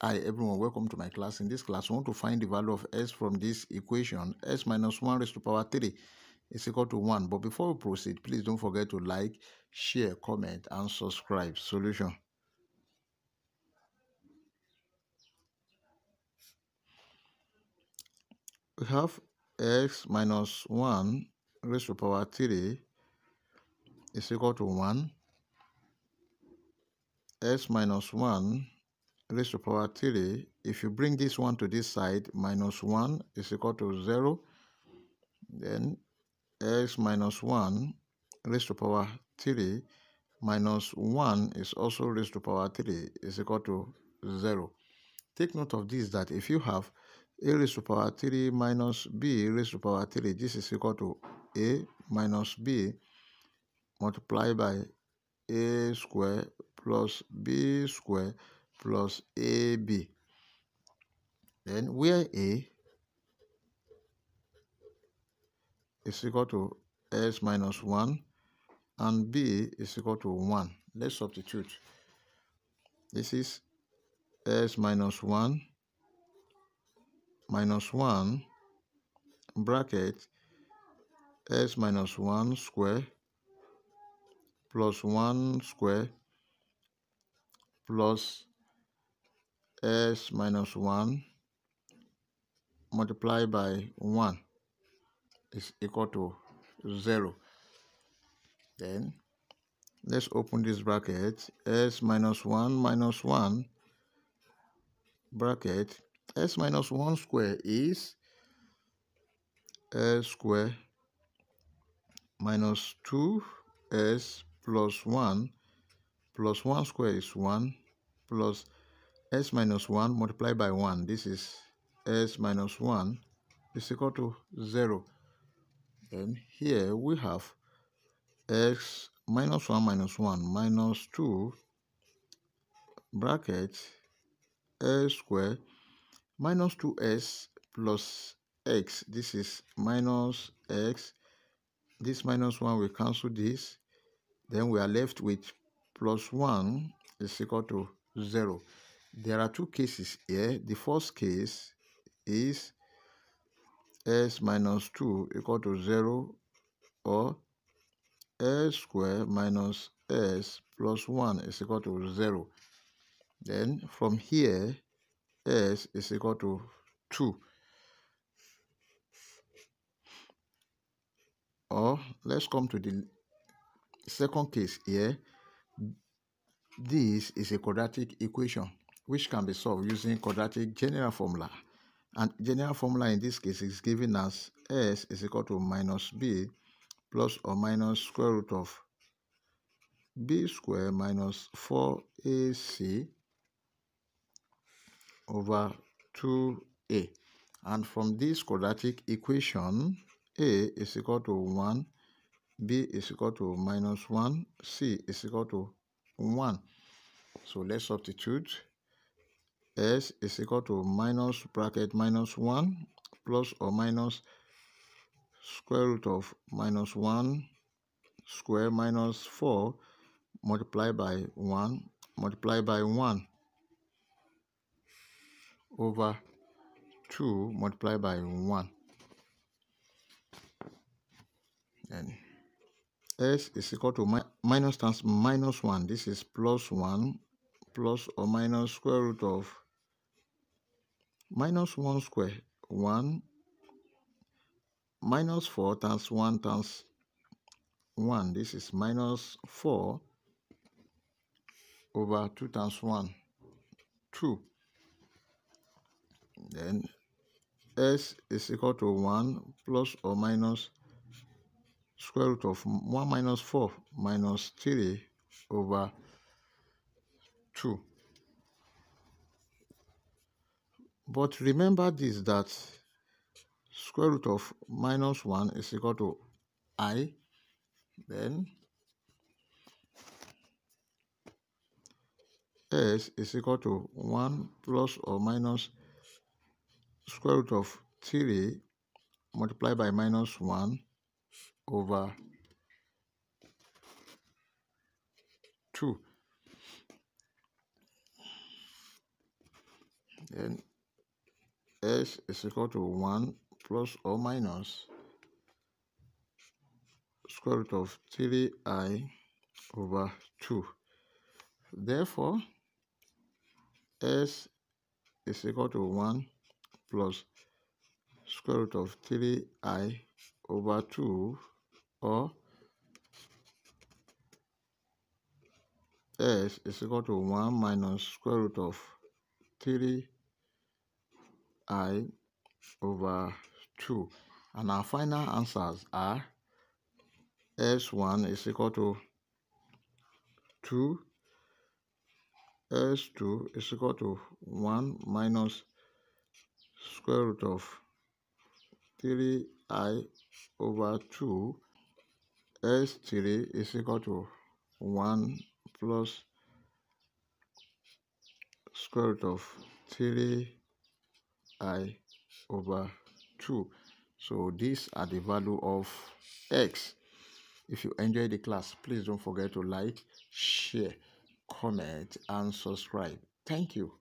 Hi everyone, welcome to my class. In this class, we want to find the value of s from this equation. s minus 1 raised to power 3 is equal to 1. But before we proceed, please don't forget to like, share, comment, and subscribe. Solution. We have x minus 1 raised to power 3 is equal to 1. s minus 1 raised to power 3, if you bring this one to this side, minus 1 is equal to 0. Then x minus 1 raised to power 3 minus 1 is also raised to power 3 is equal to 0. Take note of this that if you have a raised to power 3 minus b raised to power 3, this is equal to a minus b multiplied by a square plus b square plus AB. Then where A is equal to S minus 1 and B is equal to 1. Let's substitute. This is S minus 1 minus 1 bracket S minus 1 square plus 1 square plus s minus 1 multiplied by 1 is equal to 0. Then let's open this bracket. s minus 1 minus 1 bracket. s minus 1 square is s square minus 2s plus 1 plus 1 square is 1 plus s minus 1 multiplied by 1. This is s minus 1 is equal to 0. Then here we have x minus 1 minus 1 minus 2 bracket s square minus 2s plus x. This is minus x. This minus 1 will cancel this. Then we are left with plus 1 is equal to 0. There are two cases here. The first case is s minus 2 equal to 0 or s square minus s plus 1 is equal to 0. Then from here, s is equal to 2. Or let's come to the second case here. This is a quadratic equation which can be solved using quadratic general formula. And general formula in this case is given as s is equal to minus b plus or minus square root of b square minus 4ac over 2a. And from this quadratic equation, a is equal to 1, b is equal to minus 1, c is equal to 1. So let's substitute s is equal to minus bracket minus 1 plus or minus square root of minus 1 square minus 4 multiplied by 1 multiplied by 1 over 2 multiplied by 1 and s is equal to mi minus times minus 1 this is plus 1 plus or minus square root of minus 1 square 1 minus 4 times 1 times 1 this is minus 4 over 2 times 1 2 then s is equal to 1 plus or minus square root of 1 minus 4 minus 3 over 2 But remember this that square root of minus 1 is equal to i. Then s is equal to 1 plus or minus square root of 3 multiplied by minus 1 over 2. then s is equal to 1 plus or minus square root of 3i over 2. Therefore, s is equal to 1 plus square root of 3i over 2 or s is equal to 1 minus square root of 3 i over 2 and our final answers are s1 is equal to 2 s2 is equal to 1 minus square root of 3i over 2 s3 is equal to 1 plus square root of 3 i over 2 so these are the value of x. If you enjoy the class please don't forget to like share comment and subscribe. Thank you